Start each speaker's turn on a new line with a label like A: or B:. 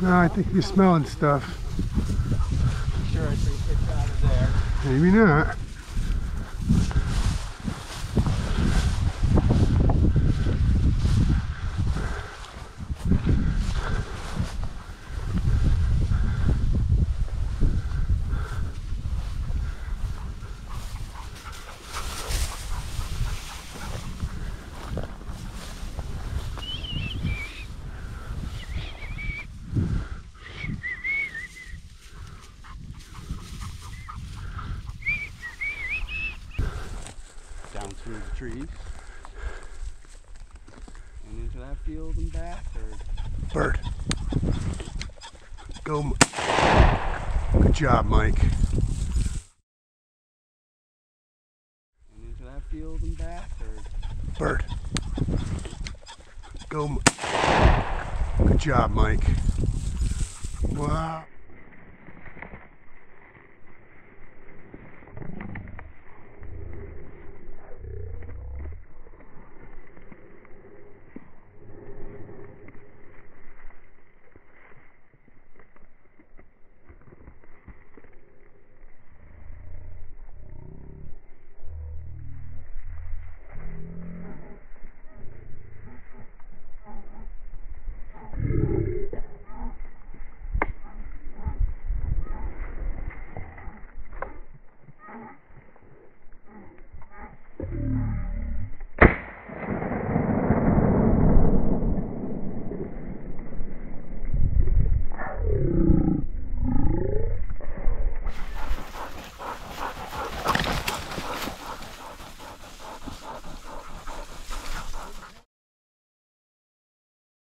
A: No, I think you're smelling stuff.
B: Sure, I think it's out of there.
A: Maybe not.
B: Down through the trees. And into that field and back, or
A: Bird. Go. Good job, Mike.
B: and into that field and back, or
A: Bird. Go. Good job, Mike. Wow.